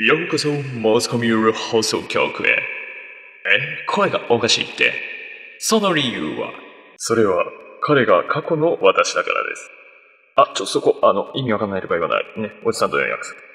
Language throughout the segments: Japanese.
ようこそマスコミュール放送局へ。え、声がおかしいって。その理由は？それは、彼が過去の私だからです。あ、ちょ、そこ、あの、意味わかんないとか言わない。ね、おじさんとの約束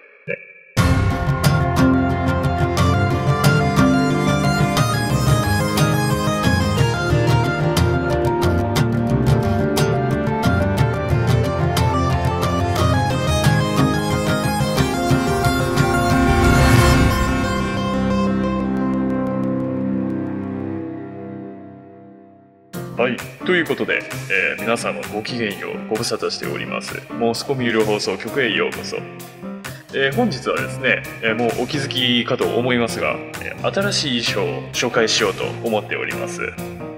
はい。ということで、えー皆様ごきげんよう、ご無沙汰しております。モスコミュール放送局へようこそ。えー本日はですね、えーもうお気づきかと思いますが、え新しい衣装を紹介しようと思っております。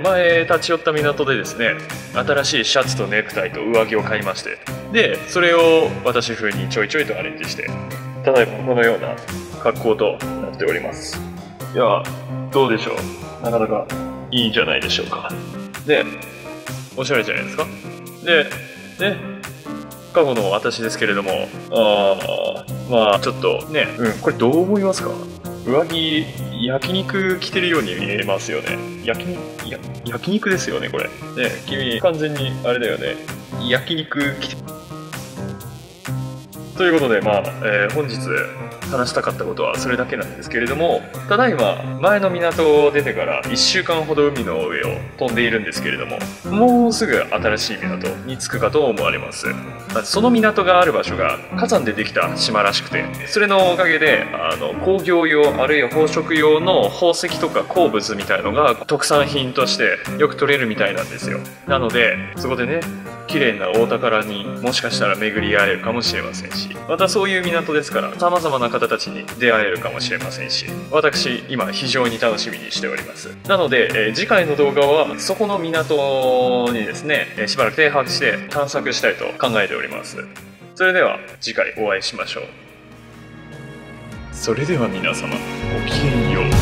前立ち寄った港でですね、新しいシャツとネクタイと上着を買いまして、で、それを私風にちょいちょいとアレンジして、ただいまこのような格好となっております。いや、どうでしょう？なかなかいいんじゃないでしょうか。で、おしゃれじゃないですか。で、ね、過去の私ですけれども、あーまあちょっとね、うん、これどう思いますか？上着、焼肉着てるように見えますよね。焼肉、焼肉ですよね、これ。ね、君、完全にあれだよね。焼肉着てということで、まあ、えー本日話したかったことはそれだけなんですけれども、ただいま、前の港を出てから1週間ほど海の上を飛んでいるんですけれども、もうすぐ新しい港に着くかと思われます。その港がある場所が火山でできた島らしくて、それのおかげで、あの、工業用、あるいは宝飾用の宝石とか鉱物みたいのが特産品としてよく取れるみたいなんですよ。なので、そこでね、綺麗な大宝にもしかしたら巡り合えるかもしれませんしまたそういう港ですから様々な方たちに出会えるかもしれませんし私今非常に楽しみにしております。なので、えー次回の動画はそこの港にですね、えーしばらく停泊して探索したいと考えております。それでは次回お会いしましょう。それでは皆様ごきげんよう。